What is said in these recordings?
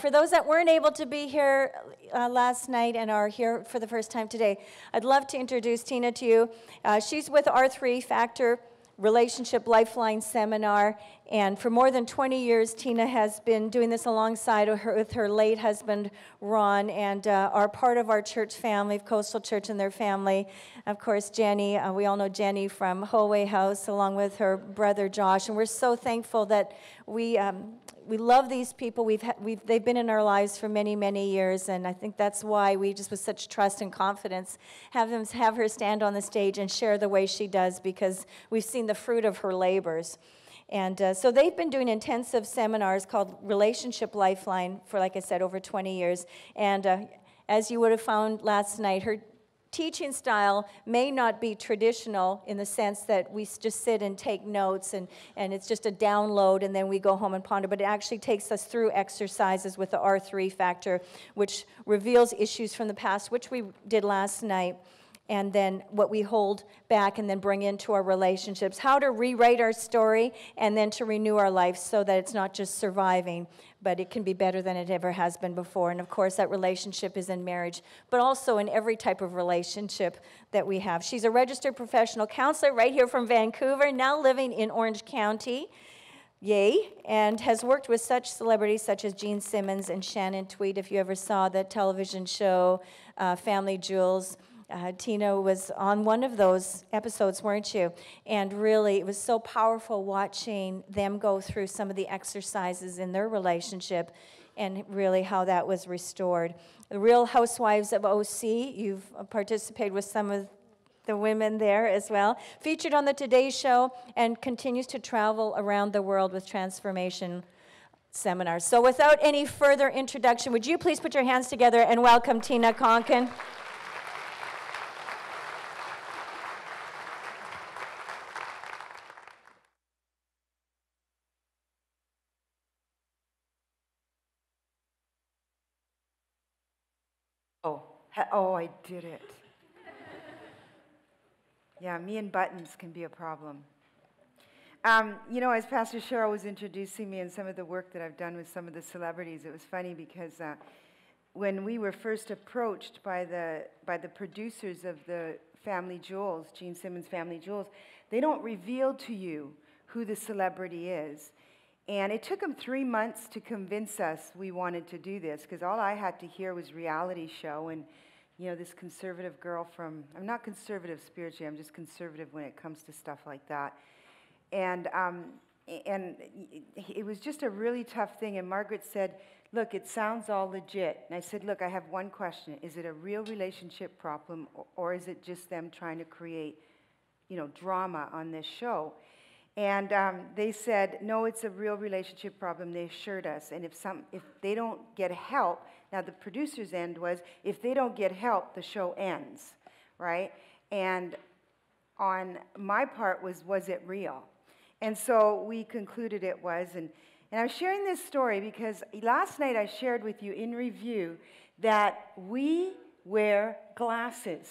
for those that weren't able to be here uh, last night and are here for the first time today, I'd love to introduce Tina to you. Uh, she's with R3 Factor Relationship Lifeline Seminar. And for more than 20 years, Tina has been doing this alongside her, with her late husband, Ron, and uh, are part of our church family, of Coastal Church and their family. Of course, Jenny, uh, we all know Jenny from Holway House, along with her brother, Josh. And we're so thankful that we, um, we love these people. We've, we've, they've been in our lives for many, many years, and I think that's why we just, with such trust and confidence, have them have her stand on the stage and share the way she does because we've seen the fruit of her labors. And uh, so they've been doing intensive seminars called Relationship Lifeline for, like I said, over 20 years. And uh, as you would have found last night, her teaching style may not be traditional in the sense that we just sit and take notes and, and it's just a download and then we go home and ponder, but it actually takes us through exercises with the R3 factor, which reveals issues from the past, which we did last night and then what we hold back and then bring into our relationships. How to rewrite our story and then to renew our life so that it's not just surviving, but it can be better than it ever has been before. And of course, that relationship is in marriage, but also in every type of relationship that we have. She's a registered professional counselor right here from Vancouver, now living in Orange County. Yay, and has worked with such celebrities such as Gene Simmons and Shannon Tweed. If you ever saw the television show uh, Family Jewels, uh, Tina was on one of those episodes, weren't you? And really, it was so powerful watching them go through some of the exercises in their relationship and really how that was restored. The Real Housewives of OC, you've participated with some of the women there as well. Featured on the Today Show and continues to travel around the world with transformation seminars. So, without any further introduction, would you please put your hands together and welcome Tina Konkin? Oh, I did it. yeah, me and buttons can be a problem. Um, you know, as Pastor Cheryl was introducing me and some of the work that I've done with some of the celebrities, it was funny because uh, when we were first approached by the, by the producers of the Family Jewels, Gene Simmons Family Jewels, they don't reveal to you who the celebrity is. And it took them three months to convince us we wanted to do this because all I had to hear was reality show and you know, this conservative girl from, I'm not conservative spiritually, I'm just conservative when it comes to stuff like that. And, um, and it was just a really tough thing. And Margaret said, Look, it sounds all legit. And I said, Look, I have one question. Is it a real relationship problem, or, is it just them trying to create, you know, drama on this show? And um, they said, no, it's a real relationship problem. They assured us. And if, some, if they don't get help, now the producer's end was, if they don't get help, the show ends, right? And on my part was, was it real? And so we concluded it was. And, and I'm sharing this story because last night I shared with you in review that we wear glasses.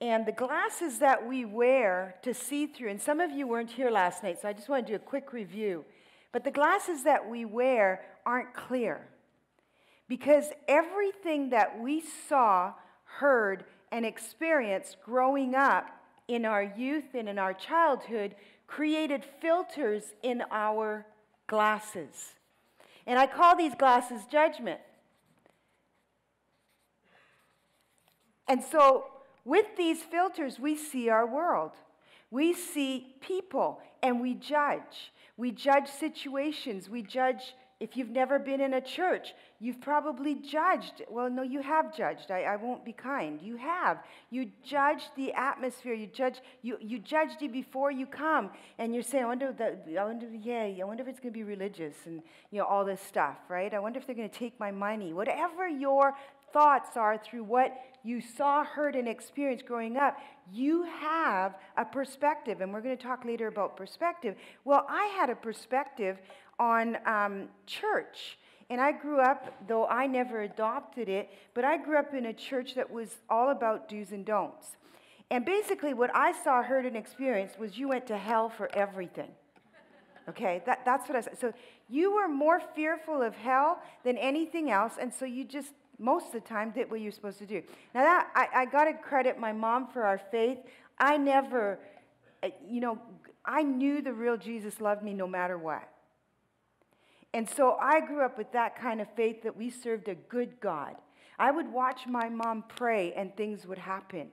And the glasses that we wear to see through, and some of you weren't here last night, so I just want to do a quick review. But the glasses that we wear aren't clear because everything that we saw, heard, and experienced growing up in our youth and in our childhood created filters in our glasses. And I call these glasses judgment. And so with these filters, we see our world. We see people and we judge. We judge situations. We judge, if you've never been in a church, you've probably judged. Well, no, you have judged. I, I won't be kind. You have. You judge the atmosphere. You judge, you, you judged it before you come. And you're saying, I wonder, the, I wonder, yeah, I wonder if it's going to be religious and, you know, all this stuff, right? I wonder if they're going to take my money. Whatever your thoughts are through what you saw, heard, and experienced growing up, you have a perspective. And we're going to talk later about perspective. Well, I had a perspective on um, church. And I grew up, though I never adopted it, but I grew up in a church that was all about do's and don'ts. And basically, what I saw, heard, and experienced was you went to hell for everything. Okay, that, that's what I said. So you were more fearful of hell than anything else, and so you just most of the time did what you're supposed to do. Now that I, I got to credit my mom for our faith. I never, eh, you know, I knew the real Jesus loved me no matter what. And so I grew up with that kind of faith that we served a good God. I would watch my mom pray and things would happen.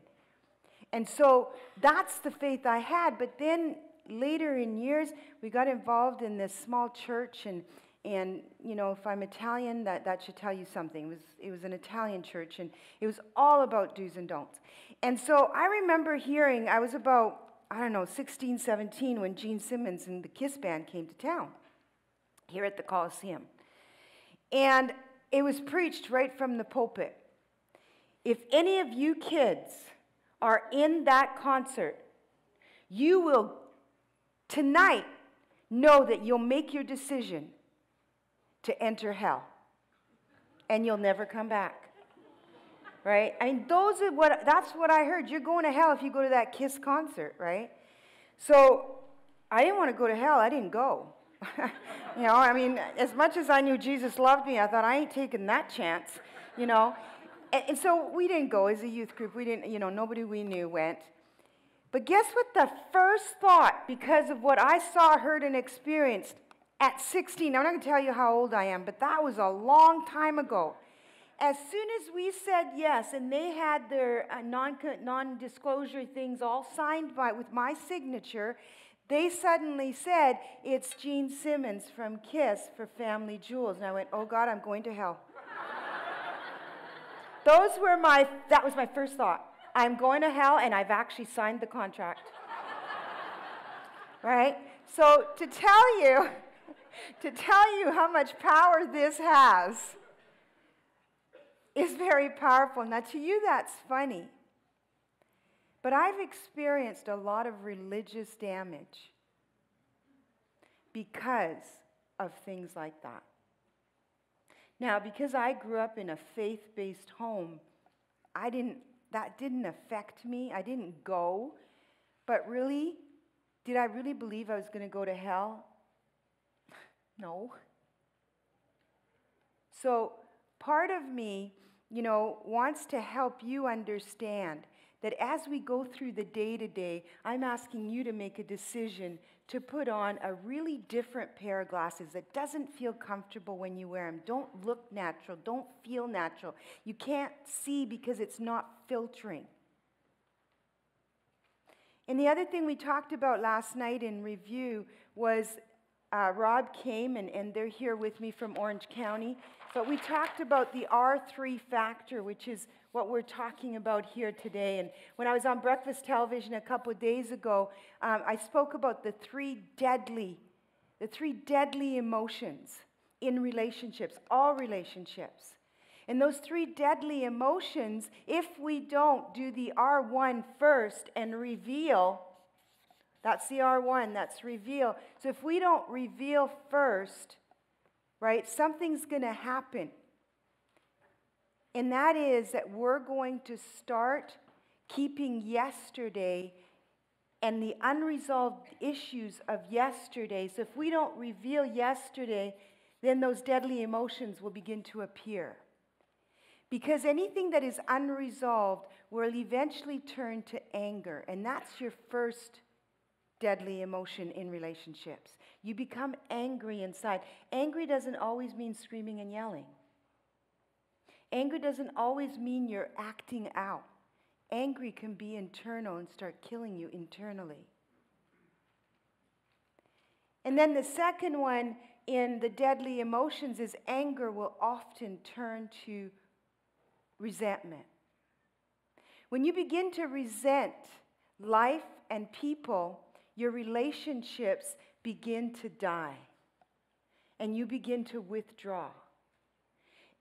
And so that's the faith I had. But then later in years, we got involved in this small church. And, and you know, if I'm Italian, that, that should tell you something. It was, it was an Italian church, and it was all about do's and don'ts. And so I remember hearing, I was about, I don't know, 16, 17, when Gene Simmons and the Kiss Band came to town here at the Coliseum. And it was preached right from the pulpit. If any of you kids are in that concert, you will tonight know that you'll make your decision to enter hell and you'll never come back. Right? I mean, those are what that's what I heard. You're going to hell if you go to that Kiss concert, right? So I didn't want to go to hell. I didn't go. you know, I mean, as much as I knew Jesus loved me, I thought I ain't taking that chance, you know. And, and so we didn't go as a youth group. We didn't, you know, nobody we knew went. But guess what the first thought, because of what I saw, heard, and experienced at 16, I'm not going to tell you how old I am, but that was a long time ago. As soon as we said yes, and they had their uh, non disclosure things all signed by, with my signature, they suddenly said, It's Gene Simmons from Kiss for Family Jewels. And I went, Oh God, I'm going to hell. Those were my, that was my first thought. I'm going to hell, and I've actually signed the contract. right? So to tell you, to tell you how much power this has is very powerful. Now, to you, that's funny. But I've experienced a lot of religious damage because of things like that. Now, because I grew up in a faith based home, I didn't, that didn't affect me. I didn't go. But really, did I really believe I was going to go to hell? no. So, part of me, you know, wants to help you understand that as we go through the day to day, I'm asking you to make a decision to put on a really different pair of glasses that doesn't feel comfortable when you wear them. Don't look natural, don't feel natural. You can't see because it's not filtering. And the other thing we talked about last night in review was uh, Rob came, and, and they're here with me from Orange County. But we talked about the R3 factor, which is what we're talking about here today. And when I was on breakfast television a couple of days ago, um, I spoke about the three deadly, the three deadly emotions in relationships, all relationships. And those three deadly emotions, if we don't do the R1 first and reveal, that's the R1, that's reveal. So if we don't reveal first, right, something's going to happen. And that is that we're going to start keeping yesterday and the unresolved issues of yesterday. So if we don't reveal yesterday, then those deadly emotions will begin to appear. Because anything that is unresolved will eventually turn to anger, and that's your first deadly emotion in relationships. You become angry inside. Angry doesn't always mean screaming and yelling. Anger doesn't always mean you're acting out. Angry can be internal and start killing you internally. And then the second one in the deadly emotions is anger will often turn to resentment. When you begin to resent life and people, your relationships begin to die and you begin to withdraw.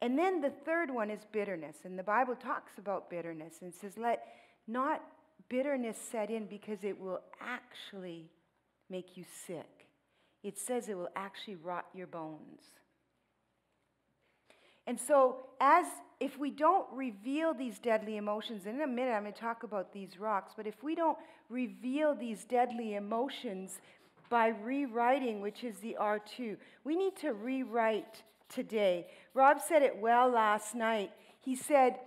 And then the third one is bitterness. And the Bible talks about bitterness and says, let not bitterness set in because it will actually make you sick. It says it will actually rot your bones. And so, as if we don't reveal these deadly emotions, and in a minute I'm going to talk about these rocks, but if we don't reveal these deadly emotions, by rewriting, which is the R2. We need to rewrite today. Rob said it well last night. He said,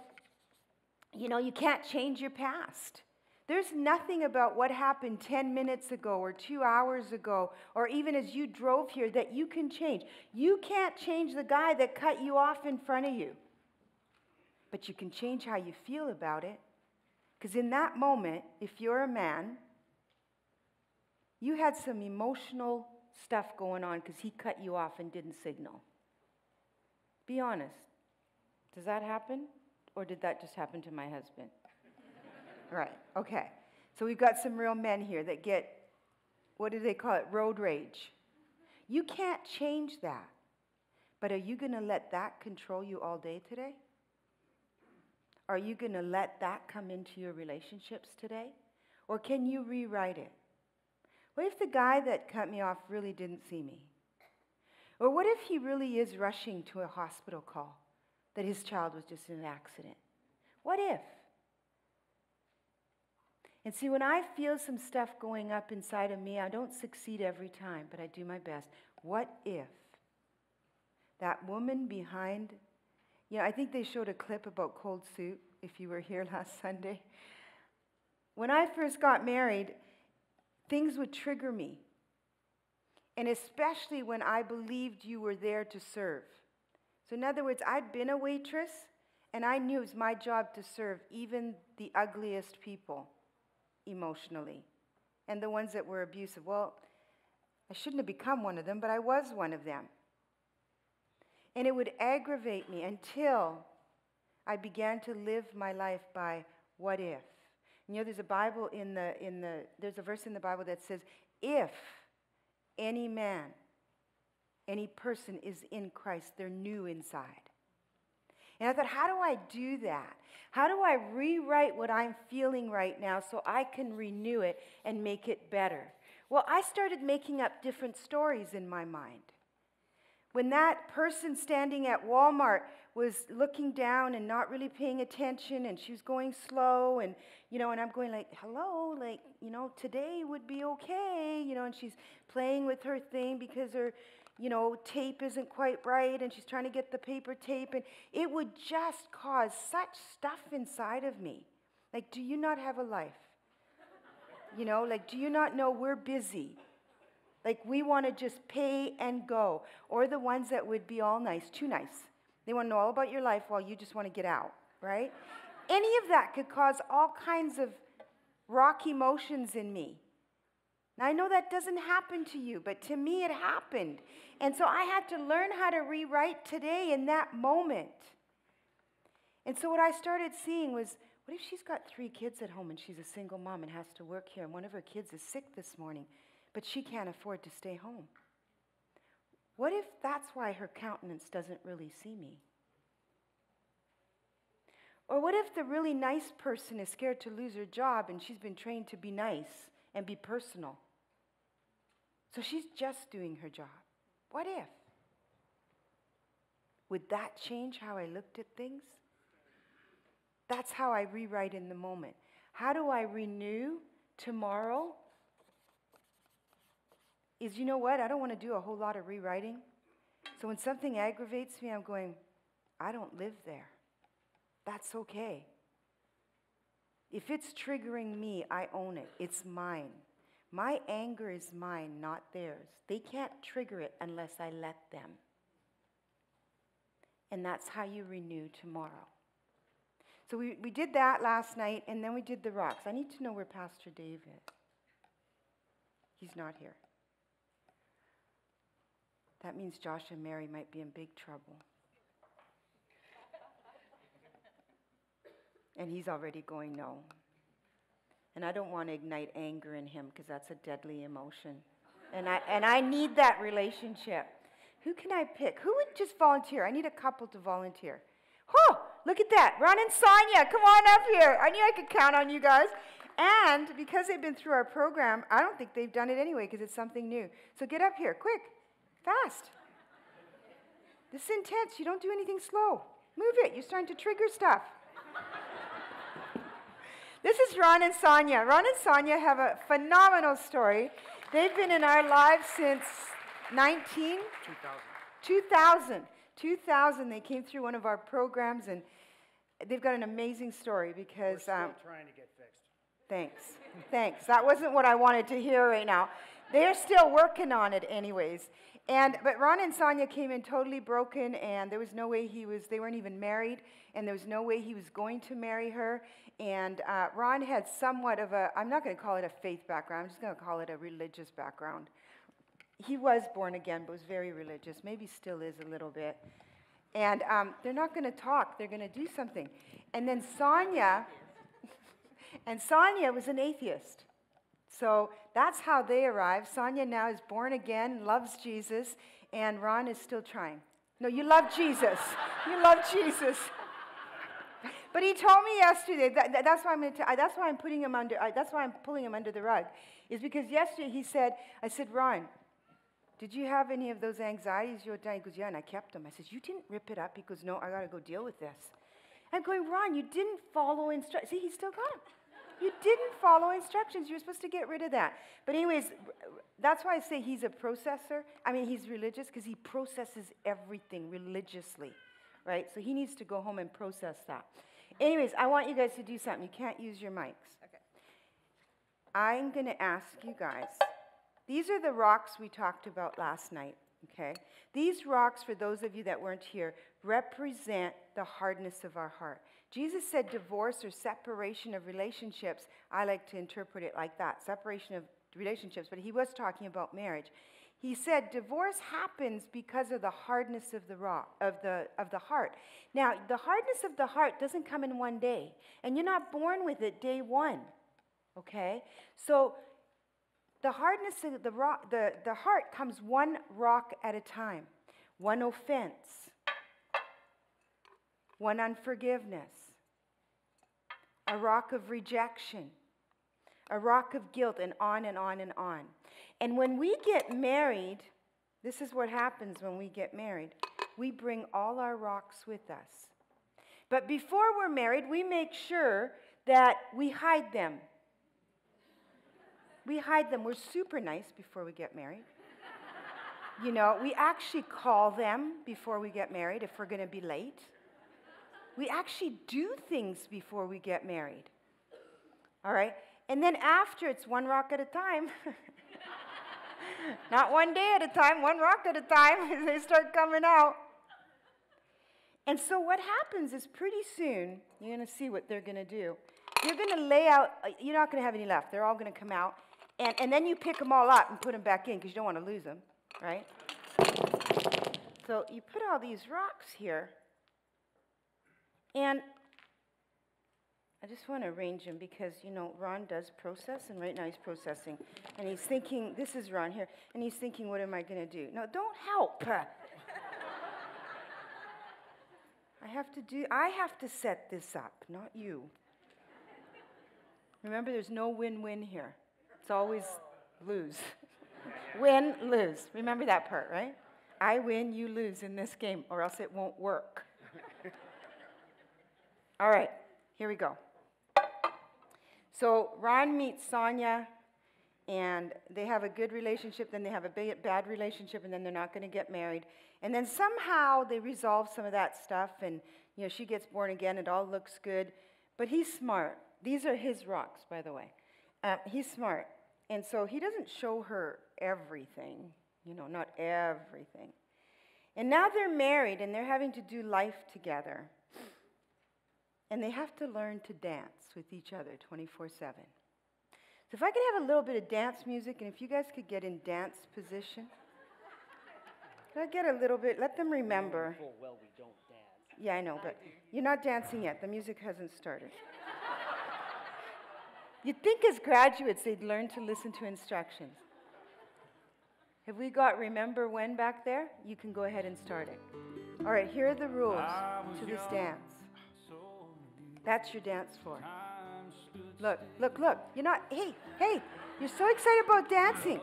You know, you can't change your past. There's nothing about what happened 10 minutes ago or two hours ago or even as you drove here that you can change. You can't change the guy that cut you off in front of you, but you can change how you feel about it. Because in that moment, if you're a man, you had some emotional stuff going on because he cut you off and didn't signal. Be honest. Does that happen? Or did that just happen to my husband? right, okay. So we've got some real men here that get, what do they call it? Road rage. You can't change that. But are you going to let that control you all day today? Are you going to let that come into your relationships today? Or can you rewrite it? What if the guy that cut me off really didn't see me? Or what if he really is rushing to a hospital call that his child was just in an accident? What if? And see, when I feel some stuff going up inside of me, I don't succeed every time, but I do my best. What if that woman behind, you know, I think they showed a clip about cold soup if you were here last Sunday. When I first got married, things would trigger me. And especially when I believed you were there to serve. So, in other words, I'd been a waitress and I knew it was my job to serve even the ugliest people emotionally and the ones that were abusive. Well, I shouldn't have become one of them, but I was one of them. And it would aggravate me until I began to live my life by what if. You know, there's a Bible in the, in the, there's a verse in the Bible that says, if any man, any person is in Christ, they're new inside. And I thought, how do I do that? How do I rewrite what I'm feeling right now so I can renew it and make it better? Well, I started making up different stories in my mind. When that person standing at Walmart was looking down and not really paying attention and she was going slow and you know and I'm going like hello like you know today would be okay you know and she's playing with her thing because her you know tape isn't quite right and she's trying to get the paper tape and it would just cause such stuff inside of me. Like do you not have a life? You know like do you not know we're busy? Like we want to just pay and go. Or the ones that would be all nice too nice they want to know all about your life while you just want to get out, right? Any of that could cause all kinds of rocky emotions in me. Now, I know that doesn't happen to you, but to me it happened. And so I had to learn how to rewrite today in that moment. And so what I started seeing was what if she's got three kids at home and she's a single mom and has to work here, and one of her kids is sick this morning, but she can't afford to stay home? What if that's why her countenance doesn't really see me? Or what if the really nice person is scared to lose her job and she's been trained to be nice and be personal? So she's just doing her job. What if? Would that change how I looked at things? That's how I rewrite in the moment. How do I renew tomorrow is you know what? I don't want to do a whole lot of rewriting. So when something aggravates me, I'm going, I don't live there. That's okay. If it's triggering me, I own it. It's mine. My anger is mine, not theirs. They can't trigger it unless I let them. And that's how you renew tomorrow. So we, we did that last night, and then we did the rocks. I need to know where Pastor Dave is. He's not here. That means Josh and Mary might be in big trouble. And he's already going, no. And I don't want to ignite anger in him because that's a deadly emotion. And I, and I need that relationship. Who can I pick? Who would just volunteer? I need a couple to volunteer. Oh, look at that. Ron and Sonia, come on up here. I knew I could count on you guys. And because they've been through our program, I don't think they've done it anyway because it's something new. So get up here, quick. Fast. This is intense. You don't do anything slow. Move it. You're starting to trigger stuff. this is Ron and Sonia. Ron and Sonia have a phenomenal story. They've been in our lives since 19? 2000. 2000. 2000. They came through one of our programs and they've got an amazing story because. We're still um, trying to get fixed. Thanks. Thanks. That wasn't what I wanted to hear right now. They're still working on it anyways. And but Ron and Sonia came in totally broken and there was no way he was they weren't even married and there was no way he was going to marry her. And uh, Ron had somewhat of a I'm not going to call it a faith background. I'm just going to call it a religious background. He was born again, but was very religious. Maybe still is a little bit. And um, they're not going to talk. They're going to do something. And then Sonia, and Sonia was an atheist. So that's how they arrived. Sonia now is born again, loves Jesus, and Ron is still trying. No, you love Jesus. You love Jesus. But he told me yesterday that, that- that's why I'm. That's why I'm putting him under. I, that's why I'm pulling him under the rug, is because yesterday he said, I said, Ron, did you have any of those anxieties you were dying? He goes, yeah, and I kept them. I said, you didn't rip it up. He goes, no, I got to go deal with this. I'm going, Ron, you didn't follow instructions. See, he's still got 'em. You didn't follow instructions. You're supposed to get rid of that. But anyways, that's why I say he's a processor. I mean, he's religious because he processes everything religiously, right? So he needs to go home and process that. Anyways, I want you guys to do something. You can't use your mics. Okay. I'm going to ask you guys. These are the rocks we talked about last night, okay? These rocks, for those of you that weren't here, represent the hardness of our heart. Jesus said divorce or separation of relationships. I like to interpret it like that separation of relationships, but he was talking about marriage. He said divorce happens because of the hardness of the rock, of the of the heart. Now, the hardness of the heart doesn't come in one day, and you're not born with it day 1. Okay? So the hardness of the rock, the, the heart comes one rock at a time. One offense, one unforgiveness, a rock of rejection, a rock of guilt, and on and on and on. And when we get married, this is what happens when we get married. We bring all our rocks with us. But before we're married, we make sure that we hide them. We hide them. We're super nice before we get married. You know, we actually call them before we get married if we're going to be late. We actually do things before we get married. All right? And then after, it's one rock at a time. Not one day at a time, one rock at a time they start coming out. And so, what happens is pretty soon, you're going to see what they're going to do. You're going to lay out, uh, you're not going to have any left. They're all going to come out. And, and then you pick them all up and put them back in because you don't want to lose them, right? So, you put all these rocks here. And I just want to arrange him because, you know, Ron does process, and right now he's processing. And he's thinking, this is Ron here, and he's thinking, what am I going to do? No, don't help. I have to do, I have to set this up, not you. Remember, there's no win win here. It's always lose. win, lose. Remember that part, right? I win, you lose in this game, or else it won't work. All right, here we go. So Ron meets Sonia, and they have a good relationship, then they have a bad relationship, and then they're not going to get married. And then somehow they resolve some of that stuff, and you know she gets born again. It all looks good, but he's smart. These are his rocks, by the way. Uh, he's smart, and so he doesn't show her everything. You know, not everything. And now they're married, and they're having to do life together. And they have to learn to dance with each other 24 7. So, if I could have a little bit of dance music, and if you guys could get in dance position, could I get a little bit? Let them remember. Full well, we don't dance. Yeah, I know, but you're not dancing yet. The music hasn't started. You'd think as graduates they'd learn to listen to instructions. Have we got remember when back there? You can go ahead and start it. All right, here are the rules to this dance. That's your dance floor. Look, look, look. You're not, hey, hey, you're so excited about dancing.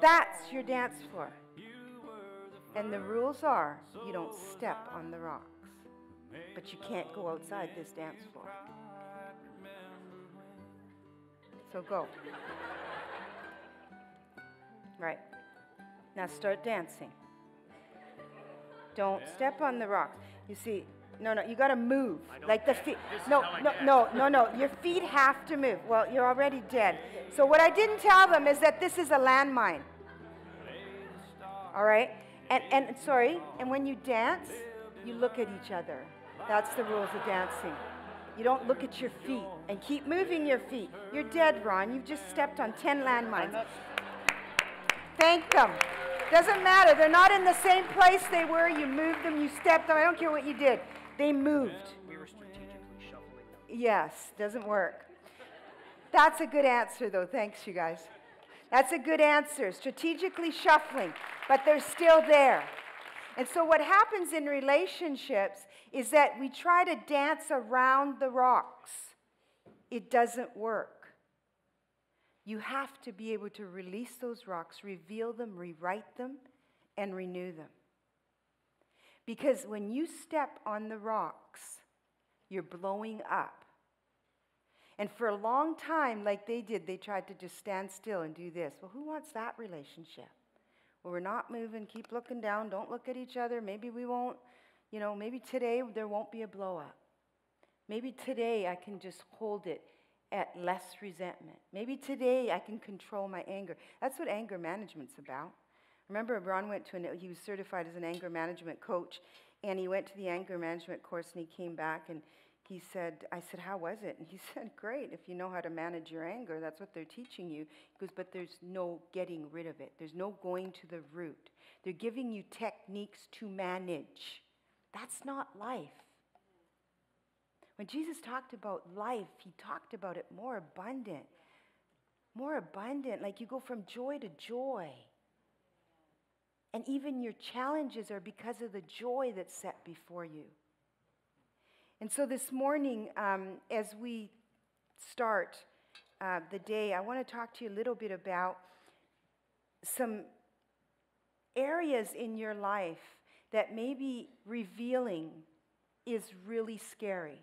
That's your dance floor. And the rules are you don't step on the rocks, but you can't go outside this dance floor. So go. Right. Now start dancing. Don't step on the rocks. You see, no, no, you got to move. Like the feet. No, no, no, no, no. Your feet have to move. Well, you're already dead. So what I didn't tell them is that this is a landmine. All right? And and sorry, and when you dance, you look at each other. That's the rules of dancing. You don't look at your feet and keep moving your feet. You're dead, Ron. You've just stepped on 10 landmines. Thank them. Doesn't matter. They're not in the same place they were. You moved them, you stepped them. I don't care what you did. They moved. We were strategically shuffling them. Yes, doesn't work. That's a good answer, though. Thanks, you guys. That's a good answer. Strategically shuffling, but they're still there. And so, what happens in relationships is that we try to dance around the rocks. It doesn't work. You have to be able to release those rocks, reveal them, rewrite them, and renew them. Because when you step on the rocks, you're blowing up. And for a long time, like they did, they tried to just stand still and do this. Well, who wants that relationship? Well, we're not moving, keep looking down, don't look at each other. Maybe we won't, you know, maybe today there won't be a blow up. Maybe today I can just hold it at less resentment. Maybe today I can control my anger. That's what anger management's about. Remember, Ron went to an, he was certified as an anger management coach, and he went to the anger management course and he came back and he said, I said, how was it? And he said, great. If you know how to manage your anger, that's what they're teaching you. He goes, but there's no getting rid of it. There's no going to the root. They're giving you techniques to manage. That's not life. When Jesus talked about life, he talked about it more abundant. More abundant, like you go from joy to joy. And even your challenges are because of the joy that's set before you. And so this morning, um, as we start uh, the day, I want to talk to you a little bit about some areas in your life that maybe revealing is really scary.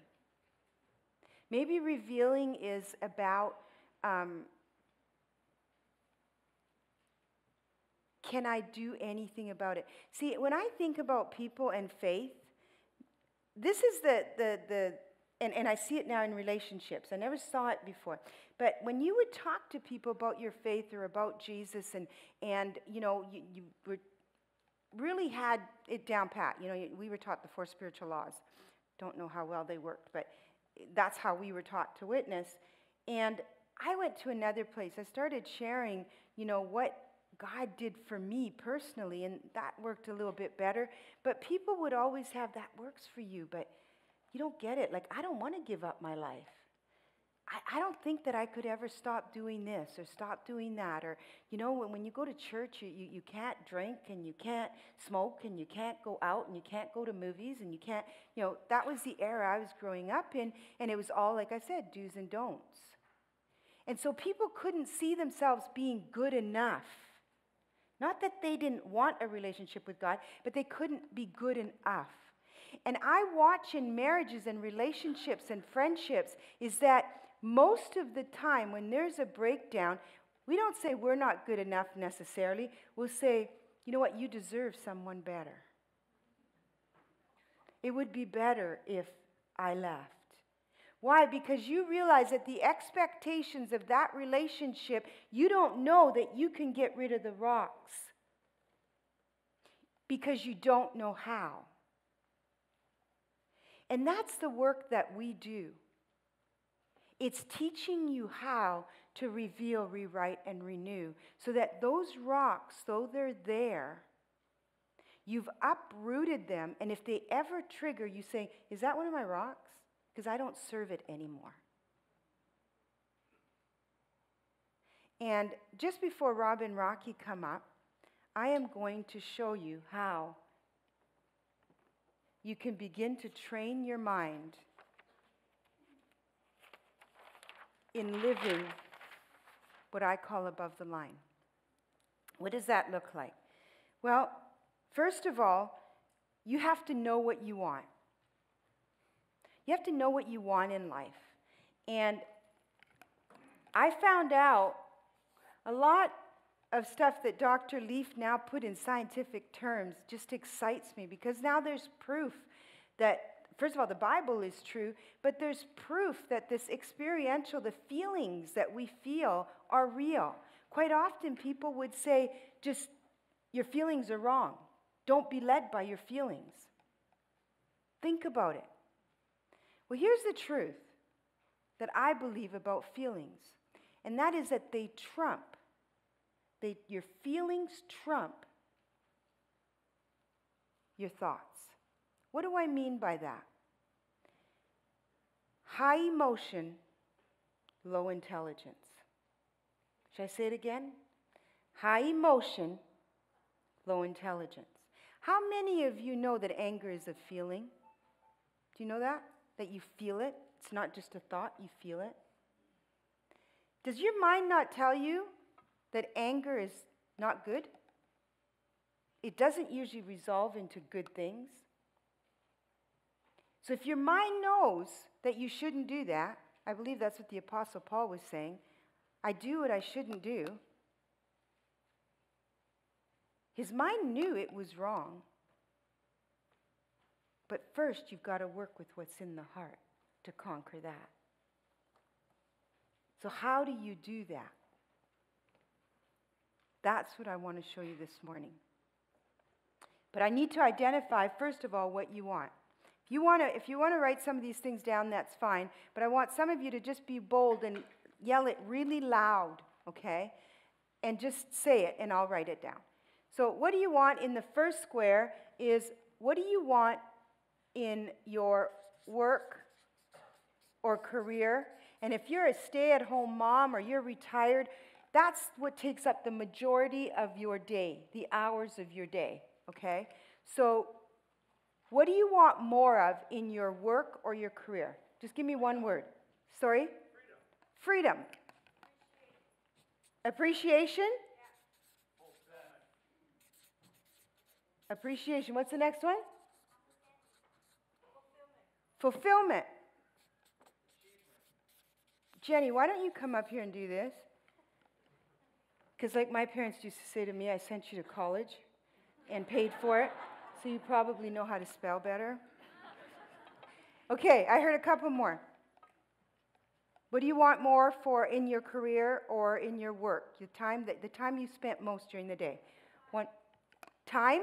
Maybe revealing is about um, can I do anything about it? See, when I think about people and faith, this is the, the, the and, and I see it now in relationships. I never saw it before. But when you would talk to people about your faith or about Jesus and, and you know, you, you were really had it down pat. You know, we were taught the four spiritual laws. Don't know how well they worked, but that's how we were taught to witness. And I went to another place. I started sharing, you know, what God did for me personally, and that worked a little bit better. But people would always have that works for you, but you don't get it. Like, I don't want to give up my life. I, I don't think that I could ever stop doing this or stop doing that. Or, you know, when, when you go to church, you, you, you can't drink and you can't smoke and you can't go out and you can't go to movies and you can't, you know, that was the era I was growing up in. And it was all, like I said, do's and don'ts. And so people couldn't see themselves being good enough not that they didn't want a relationship with God, but they couldn't be good enough. And I watch in marriages and relationships and friendships is that most of the time when there's a breakdown, we don't say we're not good enough necessarily. We'll say, you know what, you deserve someone better. It would be better if I left. Why? Because you realize that the expectations of that relationship, you don't know that you can get rid of the rocks because you don't know how. And that's the work that we do. It's teaching you how to reveal, rewrite, and renew so that those rocks, though they're there, you've uprooted them. And if they ever trigger, you say, Is that one of my rocks? Because I don't serve it anymore. And just before Rob and Rocky come up, I am going to show you how you can begin to train your mind in living what I call above the line. What does that look like? Well, first of all, you have to know what you want. You have to know what you want in life. And I found out a lot of stuff that Dr. Leaf now put in scientific terms just excites me because now there's proof that, first of all, the Bible is true, but there's proof that this experiential, the feelings that we feel, are real. Quite often, people would say, just your feelings are wrong. Don't be led by your feelings. Think about it. Well, here's the truth that I believe about feelings, and that is that they trump they, your feelings trump your thoughts. What do I mean by that? High emotion, low intelligence. Should I say it again? High emotion, low intelligence. How many of you know that anger is a feeling? Do you know that? That you feel it? It's not just a thought, you feel it. Does your mind not tell you that anger is not good. It doesn't usually resolve into good things. So if your mind knows that you shouldn't do that, I believe that's what the Apostle Paul was saying. I do what I shouldn't do. His mind knew it was wrong. But first, you've got to work with what's in the heart to conquer that. So, how do you do that? That's what I want to show you this morning. But I need to identify, first of all, what you want. If you want to, if you want to write some of these things down, that's fine. But I want some of you to just be bold and yell it really loud, okay? And just say it, and I'll write it down. So, what do you want in the first square is what do you want in your work or career? And if you're a stay at home mom or you're retired, that's what takes up the majority of your day, the hours of your day, okay? So, what do you want more of in your work or your career? Just give me one word. Sorry? Freedom. Freedom. Appreciation? Appreciation. What's the next one? Fulfillment. Jenny, why don't you come up here and do this? Because, like my parents used to say to me, I sent you to college and paid for it, so you probably know how to spell better. Okay, I heard a couple more. What do you want more for in your career or in your work? The time that the time you spent most during the day. One time?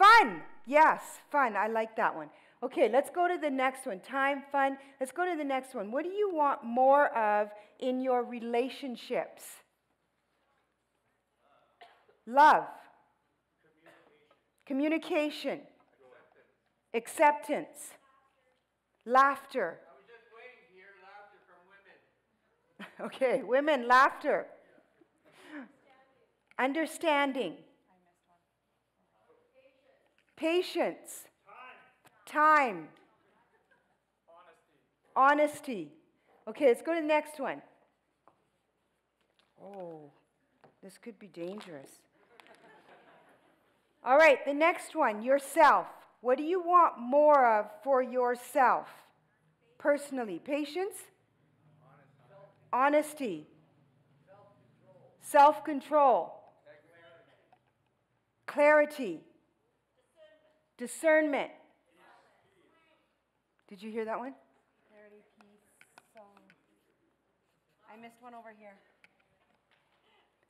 Fun. Yes, fun. I like that one. Okay, let's go to the next one. Time, fun. Let's go to the next one. What do you want more of in your relationships? Love. Communication. Acceptance. Laughter. laughter okay, women, laughter. Understanding. Patience. Time. Honesty. Honesty. Okay, let's go to the next one. Oh, this could be dangerous. All right, the next one yourself. What do you want more of for yourself personally? Patience? Honesty. Self control. Clarity. Discernment. Did you hear that one? Clarity, peace, song. I missed one over here.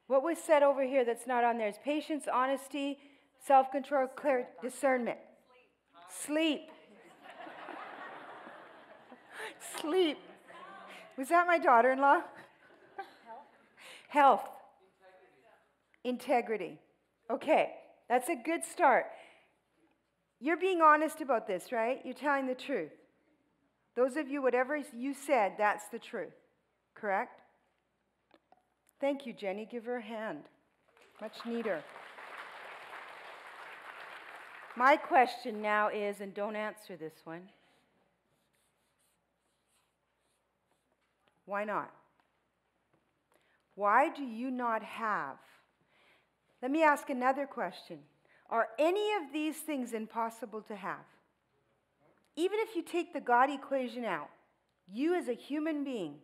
What was said over here that's not on there is patience, honesty, self control, clarity, discernment. Sleep. Sleep. Was that my daughter in law? Health. Health. Integrity. Integrity. Okay, that's a good start. You're being honest about this, right? You're telling the truth. Those of you, whatever you said, that's the truth. Correct? Thank you, Jenny. Give her a hand. Much neater. My question now is, and don't answer this one why not? Why do you not have? Let me ask another question. Are any of these things impossible to have? Even if you take the God equation out, you as a human being,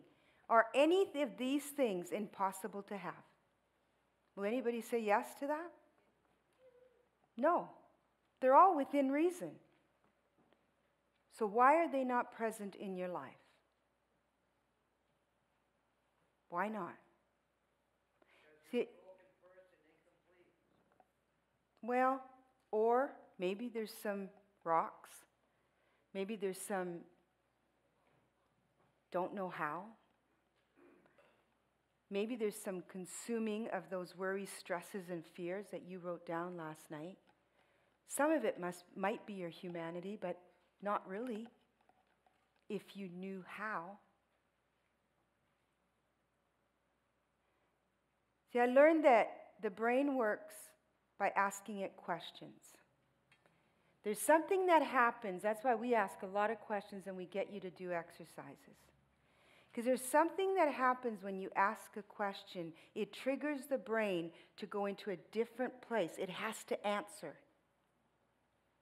Are any of these things impossible to have? Will anybody say yes to that? No. They're all within reason. So, why are they not present in your life? Why not? See, well, or maybe there's some rocks, maybe there's some don't know how. Maybe there's some consuming of those worries, stresses, and fears that you wrote down last night. Some of it must, might be your humanity, but not really, if you knew how. See, I learned that the brain works by asking it questions. There's something that happens, that's why we ask a lot of questions and we get you to do exercises. Because there's something that happens when you ask a question, it triggers the brain to go into a different place. It has to answer.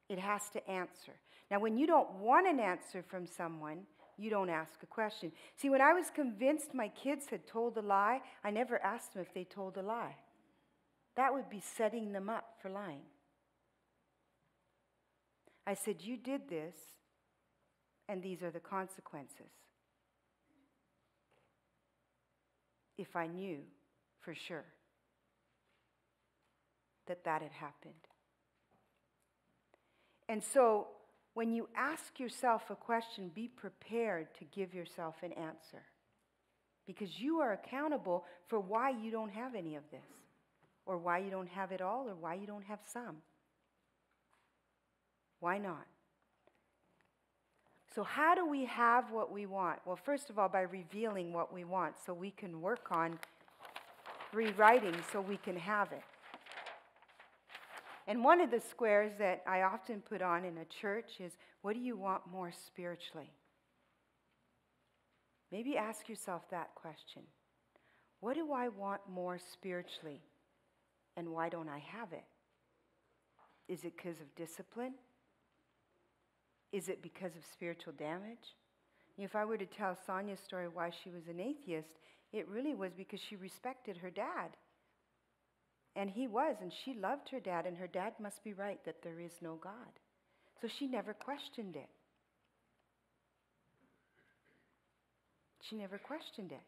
It has to answer. Now, when you don't want an answer from someone, you don't ask a question. See, when I was convinced my kids had told a lie, I never asked them if they told a lie. That would be setting them up for lying. I said, You did this, and these are the consequences. if I knew for sure that that had happened. And so, when you ask yourself a question, be prepared to give yourself an answer. Because you are accountable for why you don't have any of this, or why you don't have it all, or why you don't have some. Why not? So, how do we have what we want? Well, first of all, by revealing what we want so we can work on rewriting so we can have it. And one of the squares that I often put on in a church is what do you want more spiritually? Maybe ask yourself that question. What do I want more spiritually? And why don't I have it? Is it because of discipline? Is it because of spiritual damage? If I were to tell Sonia's story why she was an atheist, it really was because she respected her dad. And he was, and she loved her dad, and her dad must be right that there is no God. So she never questioned it. She never questioned it.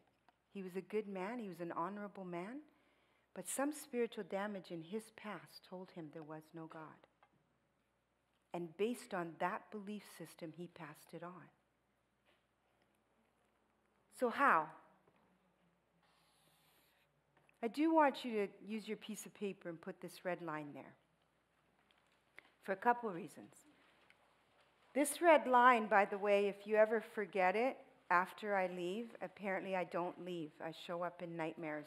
He was a good man, he was an honorable man, but some spiritual damage in his past told him there was no God. And based on that belief system, he passed it on. So, how? I do want you to use your piece of paper and put this red line there for a couple reasons. This red line, by the way, if you ever forget it after I leave, apparently I don't leave. I show up in nightmares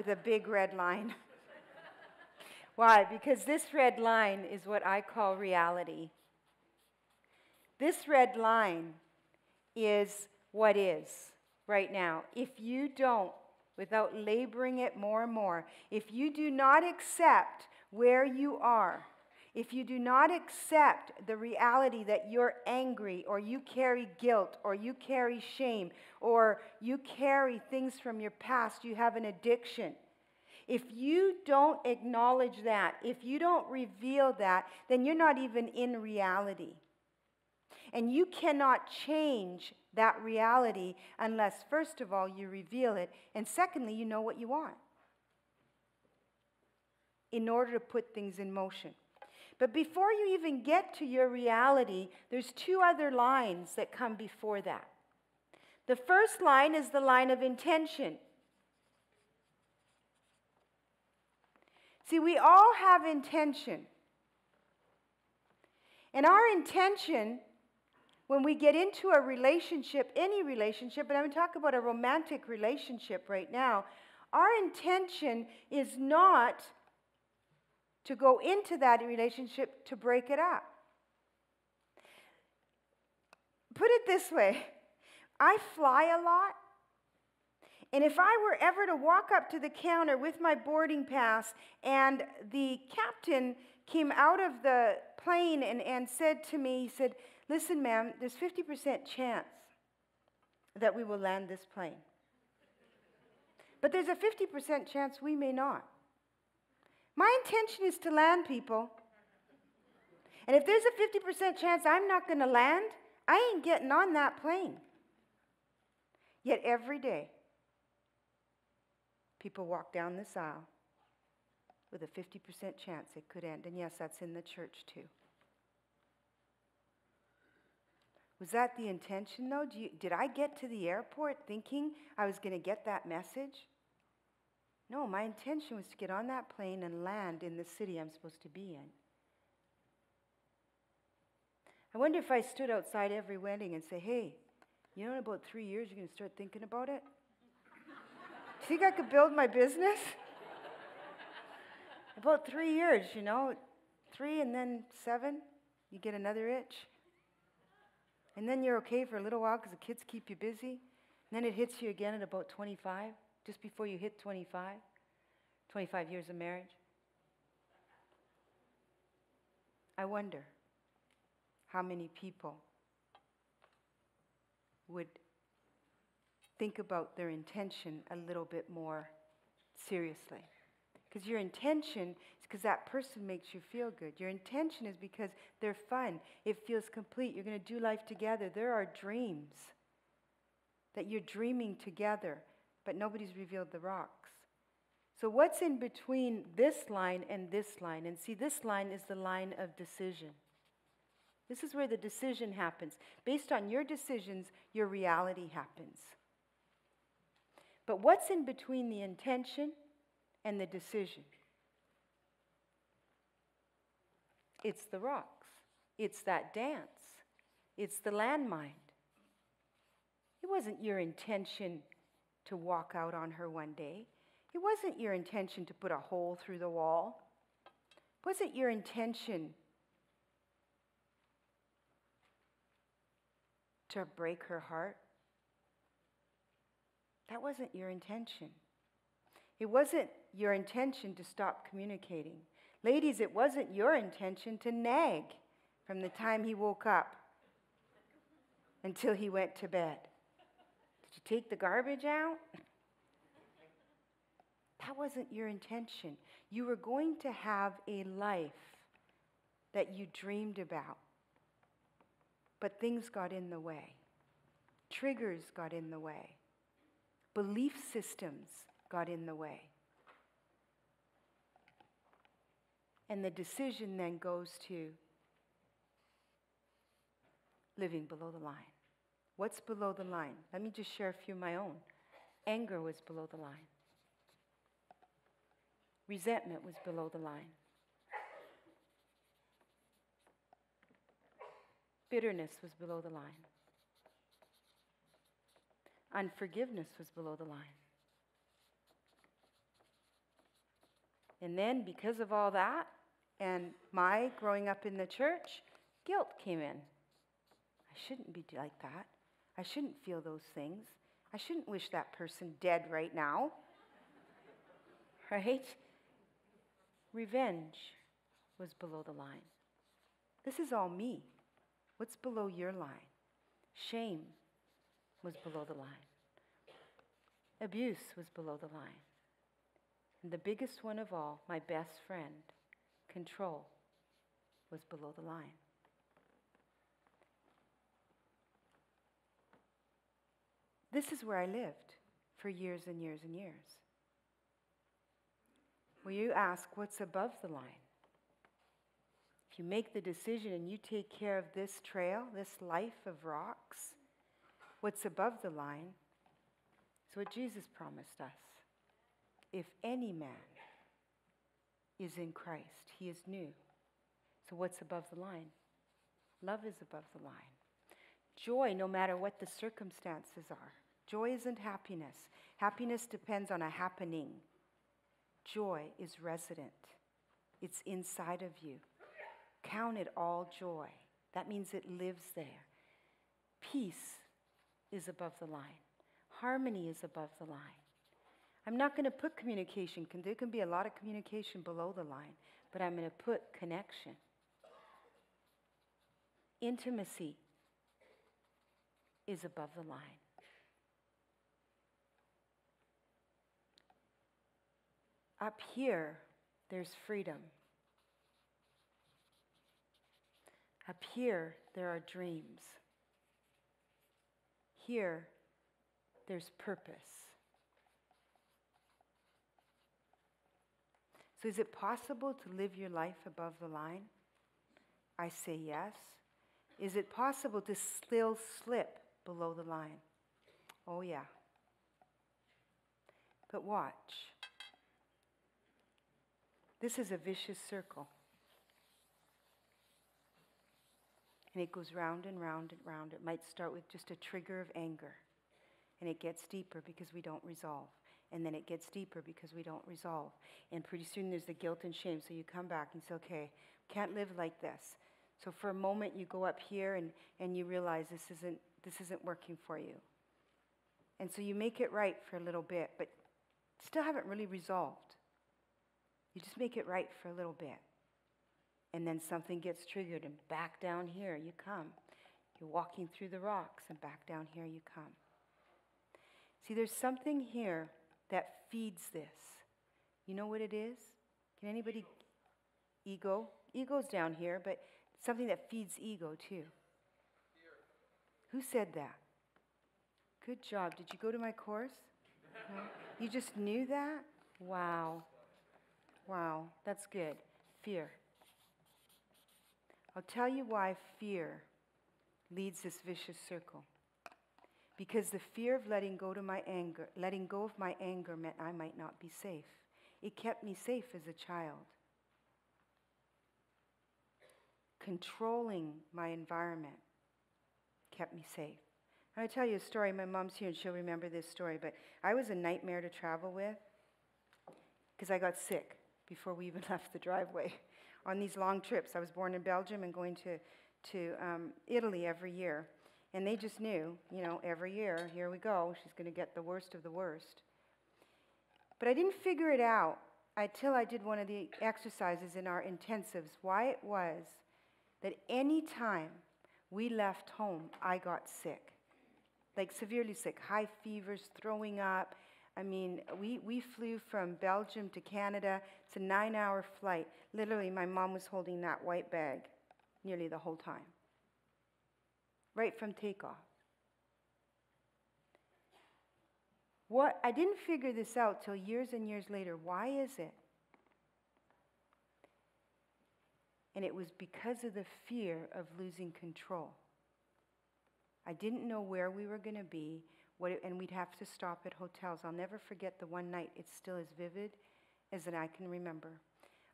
with a big red line. Why? Because this red line is what I call reality. This red line is what is right now. If you don't, without laboring it more and more, if you do not accept where you are, if you do not accept the reality that you're angry or you carry guilt or you carry shame or you carry things from your past, you have an addiction if you don't acknowledge that, if you don't reveal that, then you're not even in reality. And you cannot change that reality unless, first of all, you reveal it, and secondly, you know what you want in order to put things in motion. But before you even get to your reality, there's two other lines that come before that. The first line is the line of intention. See, we all have intention. And our intention, when we get into a relationship, any relationship, but I'm going to talk about a romantic relationship right now, our intention is not to go into that relationship to break it up. Put it this way I fly a lot, and if I were ever to walk up to the counter with my boarding pass and the captain came out of the plane and, and said to me, he said, Listen, ma'am, there's 50% chance that we will land this plane. But there's a 50% chance we may not. My intention is to land people. And if there's a 50% chance I'm not going to land, I ain't getting on that plane. Yet every day, people walk down this aisle with a 50% chance it could end. And yes, that's in the church too. Was that the intention, though? You, did I get to the airport thinking I was going to get that message? No, my intention was to get on that plane and land in the city I'm supposed to be in. I wonder if I stood outside every wedding and say, hey, you know, in about three years, you're going to start thinking about it? Do you think I could build my business? about three years, you know, three and then seven, you get another itch. And then you're okay for a little while because the kids keep you busy. And then it hits you again at about 25, just before you hit 25, 25 years of marriage. I wonder how many people would think about their intention a little bit more seriously. Because your intention is because that person makes you feel good. Your intention is because they're fun. It feels complete. You're going to do life together. There are dreams that you're dreaming together, but nobody's revealed the rocks. So, what's in between this line and this line? And see, this line is the line of decision. This is where the decision happens. Based on your decisions, your reality happens. But what's in between the intention and the decision? It's the rocks, it's that dance, it's the landmine. It wasn't your intention to walk out on her one day. It wasn't your intention to put a hole through the wall. It wasn't your intention to break her heart. That wasn't your intention. It wasn't your intention to stop communicating. Ladies, it wasn't your intention to nag from the time he woke up until he went to bed. You take the garbage out? That wasn't your intention. You were going to have a life that you dreamed about. But things got in the way, triggers got in the way, belief systems got in the way. And the decision then goes to living below the line. What's below the line? Let me just share a few of my own. Anger was below the line. Resentment was below the line. Bitterness was below the line. Unforgiveness was below the line. And then, because of all that, and my growing up in the church, guilt came in. I shouldn't be like that. I shouldn't feel those things. I shouldn't wish that person dead right now. Right? Revenge was below the line. This is all me. What's below your line? Shame was below the line. Abuse was below the line. And the biggest one of all, my best friend, control, was below the line. This is where I lived for years and years and years. Will you ask what's above the line? If you make the decision and you take care of this trail, this life of rocks, what's above the line is what Jesus promised us. If any man is in Christ, he is new. So, what's above the line? Love is above the line. Joy, no matter what the circumstances are. Joy isn't happiness. Happiness depends on a happening. Joy is resident, it's inside of you. Count it all joy. That means it lives there. Peace is above the line, harmony is above the line. I'm not going to put communication, there can be a lot of communication below the line, but I'm going to put connection. Intimacy is above the line. Up here, there's freedom. Up here, there are dreams. Here, there's purpose. So, is it possible to live your life above the line? I say yes. Is it possible to still slip below the line? Oh, yeah. But watch. This is a vicious circle. And it goes round and round and round. It might start with just a trigger of anger. And it gets deeper because we don't resolve. And then it gets deeper because we don't resolve. And pretty soon there's the guilt and shame. So you come back and say, okay, can't live like this. So for a moment you go up here and, and you realize this isn't, this isn't working for you. And so you make it right for a little bit, but still haven't really resolved. You just make it right for a little bit. And then something gets triggered, and back down here you come. You're walking through the rocks, and back down here you come. See, there's something here that feeds this. You know what it is? Can anybody? Ego. Ego's down here, but something that feeds ego too. Who said that? Good job. Did you go to my course? You just knew that? Wow. Wow, that's good. Fear. I'll tell you why fear leads this vicious circle. Because the fear of letting go to my anger, letting go of my anger meant I might not be safe. It kept me safe as a child. Controlling my environment kept me safe. I'm going to tell you a story. My mom's here and she'll remember this story, but I was a nightmare to travel with because I got sick before we even left the driveway on these long trips. I was born in Belgium and going to, to um, Italy every year. And they just knew, you know, every year, here we go, she's going to get the worst of the worst. But I didn't figure it out until I did one of the exercises in our intensives why it was that any time we left home, I got sick. Like severely sick, high fevers, throwing up. I mean, we, we flew from Belgium to Canada. It's a nine hour flight. Literally, my mom was holding that white bag nearly the whole time, right from takeoff. What I didn't figure this out till years and years later. Why is it? And it was because of the fear of losing control. I didn't know where we were going to be, what and we'd have to stop at hotels. I'll never forget the one night, it's still as vivid as that I can remember.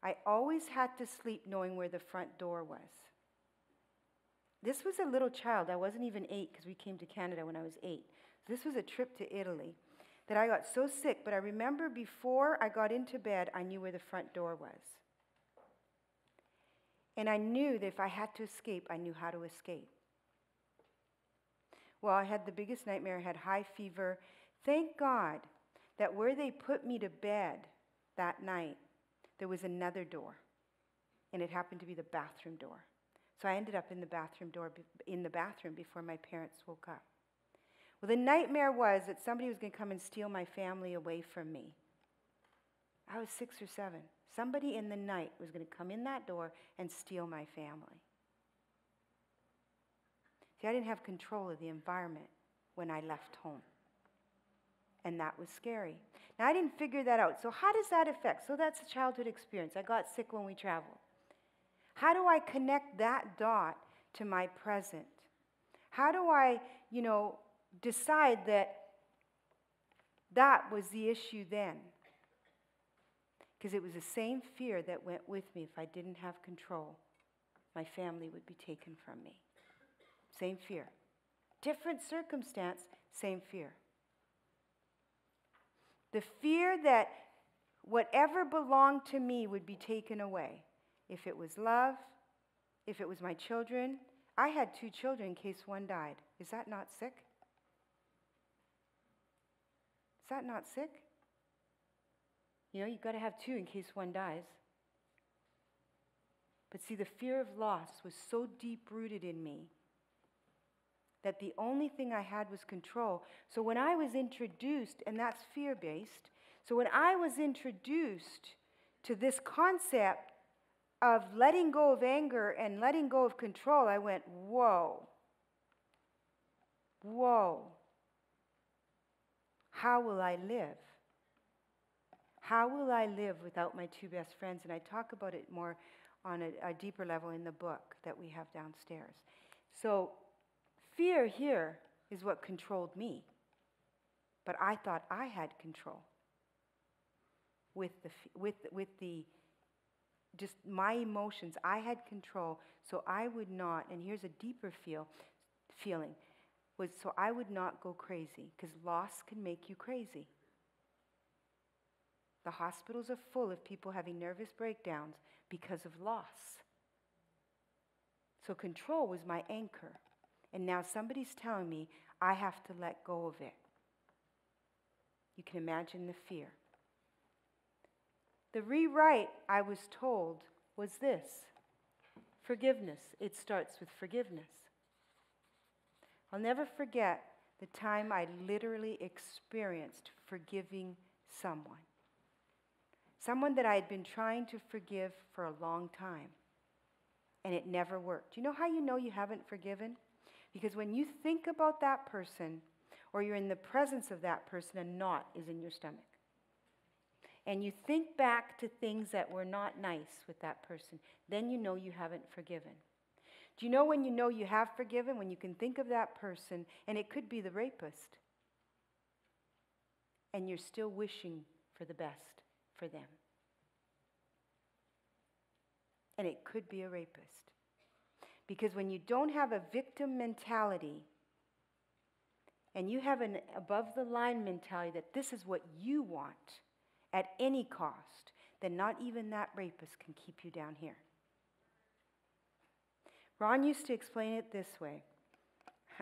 I always had to sleep knowing where the front door was. This was a little child. I wasn't even eight because we came to Canada when I was eight. This was a trip to Italy that I got so sick, but I remember before I got into bed, I knew where the front door was. And I knew that if I had to escape, I knew how to escape. Well, I had the biggest nightmare, I had high fever. Thank God that where they put me to bed that night, there was another door, and it happened to be the bathroom door. So I ended up in the bathroom door in the bathroom before my parents woke up. Well, the nightmare was that somebody was going to come and steal my family away from me. I was six or seven. Somebody in the night was going to come in that door and steal my family. See, I didn't have control of the environment when I left home. And that was scary. Now, I didn't figure that out. So, how does that affect? So, that's a childhood experience. I got sick when we traveled. How do I connect that dot to my present? How do I, you know, decide that that was the issue then? Because it was the same fear that went with me. If I didn't have control, my family would be taken from me. Same fear. Different circumstance, same fear. The fear that whatever belonged to me would be taken away. If it was love, if it was my children. I had two children in case one died. Is that not sick? Is that not sick? You know, you've got to have two in case one dies. But see, the fear of loss was so deep rooted in me that the only thing I had was control. So when I was introduced, and that's fear based, So when I was introduced to this concept of letting go of anger and letting go of control, I went, whoa, whoa. How will I live? How will I live without my two best friends? And I talk about it more on a, a deeper level in the book that we have downstairs. So, fear here is what controlled me. But I thought I had control with the, with, with the, just my emotions. I had control, so I would not, and here's a deeper feel, feeling, was so I would not go crazy, because loss can make you crazy. The hospitals are full of people having nervous breakdowns because of loss. So control was my anchor. And now somebody's telling me I have to let go of it. You can imagine the fear. The rewrite, I was told, was this forgiveness. It starts with forgiveness. I'll never forget the time I literally experienced forgiving someone. Someone that I had been trying to forgive for a long time, and it never worked. You know how you know you haven't forgiven? Because when you think about that person, or you're in the presence of that person, a knot is in your stomach. And you think back to things that were not nice with that person, then you know you haven't forgiven. Do you know when you know you have forgiven? When you can think of that person, and it could be the rapist, and you're still wishing for the best for them. And it could be a rapist. Because when you don't have a victim mentality and you have an above the line mentality that this is what you want at any cost, then not even that rapist can keep you down here. Ron used to explain it this way.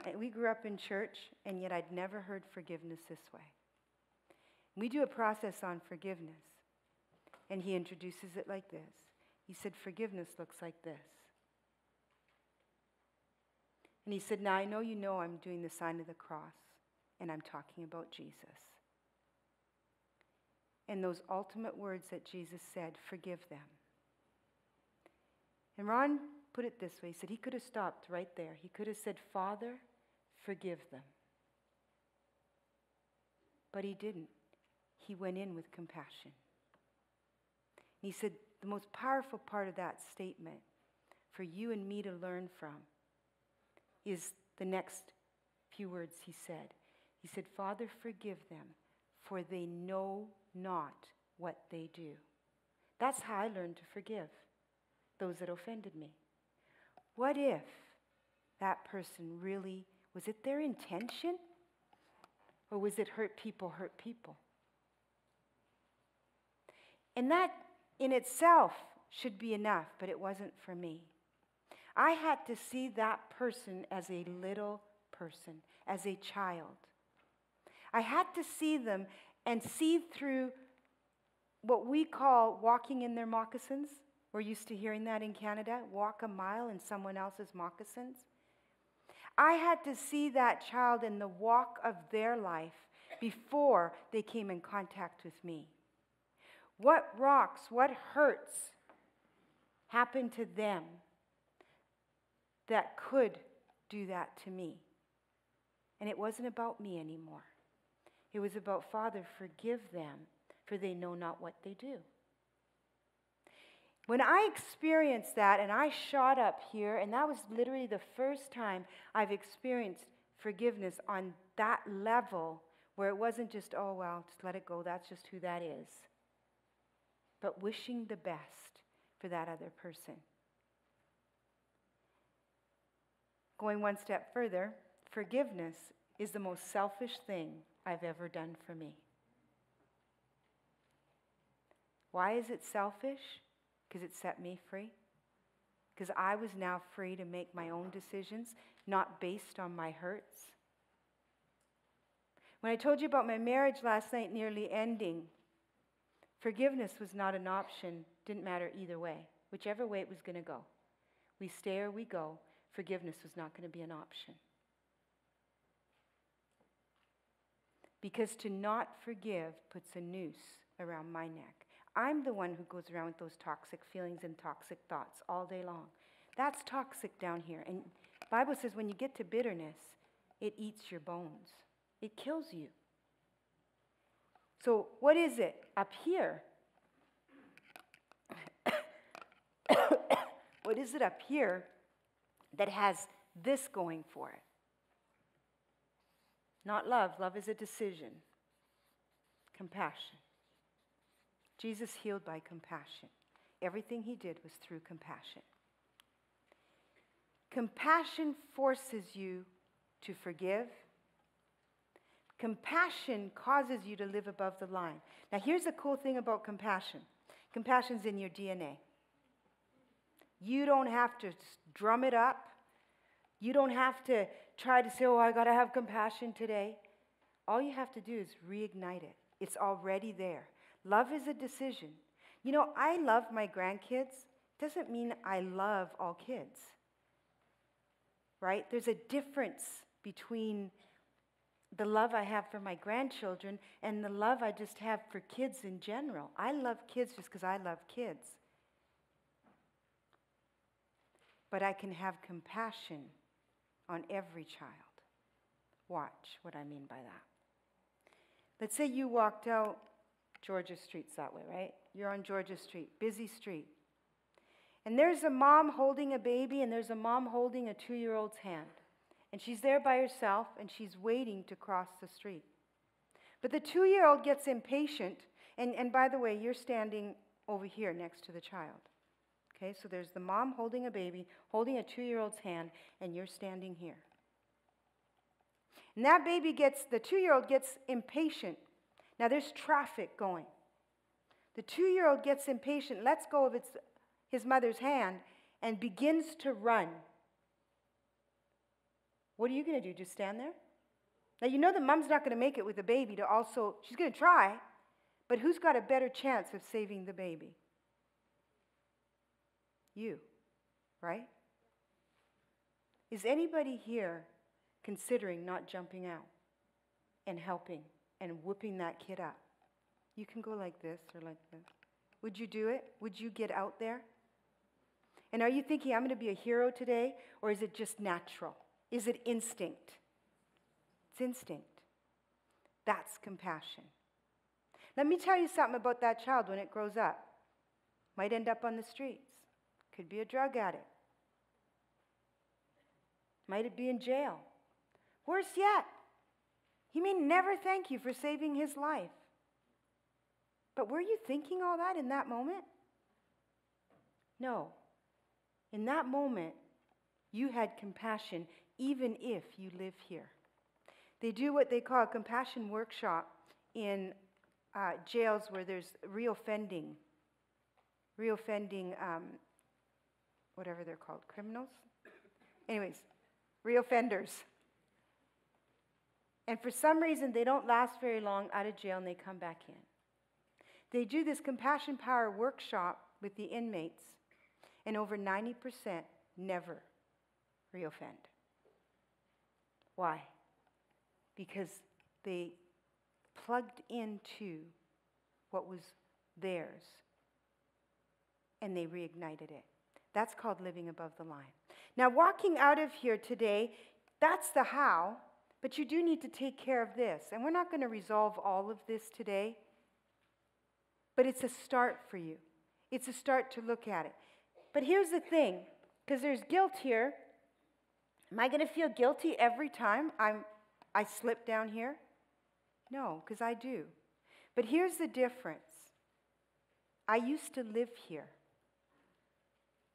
We grew up in church, and yet I'd never heard forgiveness this way. We do a process on forgiveness, and he introduces it like this. He said, Forgiveness looks like this. And he said, Now I know you know I'm doing the sign of the cross, and I'm talking about Jesus. And those ultimate words that Jesus said, forgive them. And Ron put it this way he said he could have stopped right there. He could have said, Father, forgive them. But he didn't. He went in with compassion. He said, the most powerful part of that statement for you and me to learn from is the next few words he said. He said, Father, forgive them, for they know not what they do. That's how I learned to forgive those that offended me. What if that person really, was it their intention? Or was it hurt people, hurt people? And that in itself should be enough, but it wasn't for me. I had to see that person as a little person, as a child. I had to see them and see through what we call walking in their moccasins. We're used to hearing that in Canada walk a mile in someone else's moccasins. I had to see that child in the walk of their life before they came in contact with me. What rocks, what hurts happened to them that could do that to me? And it wasn't about me anymore. It was about, Father, forgive them, for they know not what they do. When I experienced that and I shot up here, and that was literally the first time I've experienced forgiveness on that level where it wasn't just, oh, well, just let it go, that's just who that is, but wishing the best for that other person. Going one step further, forgiveness is the most selfish thing I've ever done for me. Why is it selfish? Because it set me free. Because I was now free to make my own decisions, not based on my hurts. When I told you about my marriage last night nearly ending, forgiveness was not an option. Didn't matter either way, whichever way it was going to go. We stay or we go, forgiveness was not going to be an option. because to not forgive puts a noose around my neck. I'm the one who goes around with those toxic feelings and toxic thoughts all day long. That's toxic down here. And Bible says when you get to bitterness, it eats your bones. It kills you. So what is it up here? what is it up here that has this going for it? Not love. Love is a decision. Compassion. Jesus healed by compassion. Everything he did was through compassion. Compassion forces you to forgive. Compassion causes you to live above the line. Now, here's the cool thing about compassion compassion's in your DNA. You don't have to drum it up. You don't have to try to say, oh, I got to have compassion today. All you have to do is reignite it. It's already there. Love is a decision. You know, I love my grandkids. Doesn't mean I love all kids. Right? There's a difference between the love I have for my grandchildren and the love I just have for kids in general. I love kids just because I love kids. But I can have compassion on every child. Watch what I mean by that. Let's say you walked out Georgia Street's that way, right? You're on Georgia Street, busy street. And there's a mom holding a baby, and there's a mom holding a two year old's hand. And she's there by herself, and she's waiting to cross the street. But the two year old gets impatient, and, and by the way, you're standing over here next to the child. Okay, so there's the mom holding a baby, holding a two year old's hand, and you're standing here. And that baby gets, the two year old gets impatient. Now there's traffic going. The two year old gets impatient, lets go of its, his mother's hand, and begins to run. What are you going to do? Just stand there? Now you know that mom's not going to make it with the baby to also, she's going to try, but who's got a better chance of saving the baby? You, right? Is anybody here considering not jumping out and helping and whooping that kid up? You can go like this or like this. Would you do it? Would you get out there? And are you thinking, I'm going to be a hero today? Or is it just natural? Is it instinct? It's instinct. That's compassion. Let me tell you something about that child when it grows up. Might end up on the streets. Could be a drug addict. Might it be in jail? Worse yet, he may never thank you for saving his life. But were you thinking all that in that moment? No. In that moment, you had compassion even if you live here. They do what they call a compassion workshop in uh, jails where there's reoffending, reoffending um, whatever they're called, criminals? Anyways, reoffenders. And for some reason, they don't last very long out of jail and they come back in. They do this compassion power workshop with the inmates, and over 90% never reoffend. Why? Because they plugged into what was theirs and they reignited it. That's called living above the line. Now, walking out of here today, that's the how, but you do need to take care of this. And we're not going to resolve all of this today, but it's a start for you. It's a start to look at it. But here's the thing because there's guilt here. Am I going to feel guilty every time I'm, I slip down here? No, because I do. But here's the difference I used to live here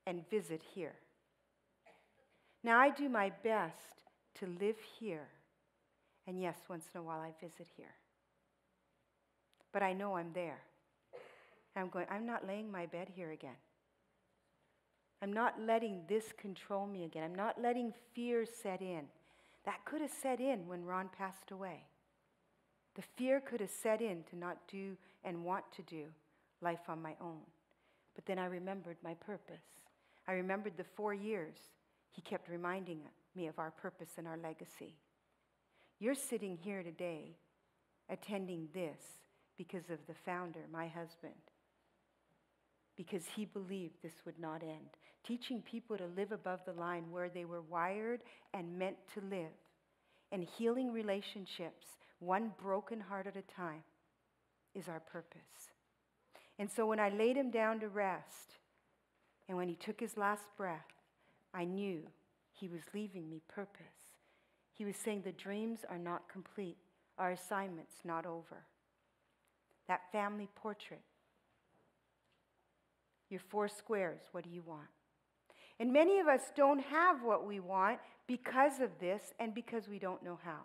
and visit here. Now, I do my best to live here, and yes, once in a while I visit here. But I know I'm there. I'm going, I'm not laying my bed here again. I'm not letting this control me again. I'm not letting fear set in. That could have set in when Ron passed away. The fear could have set in to not do and want to do life on my own. But then I remembered my purpose. I remembered the four years he kept reminding me of our purpose and our legacy. You're sitting here today attending this because of the founder, my husband, because he believed this would not end. Teaching people to live above the line where they were wired and meant to live, and healing relationships, one broken heart at a time, is our purpose. And so when I laid him down to rest, and when he took his last breath, I knew he was leaving me purpose. He was saying, The dreams are not complete, our assignment's not over. That family portrait, your four squares, what do you want? And many of us don't have what we want because of this and because we don't know how.